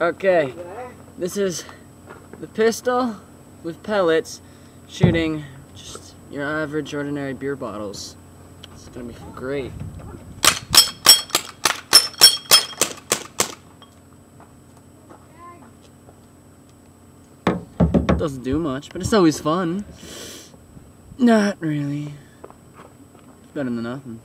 Okay, this is the pistol with pellets shooting just your average ordinary beer bottles. It's gonna be great. Doesn't do much, but it's always fun. Not really. It's better than nothing.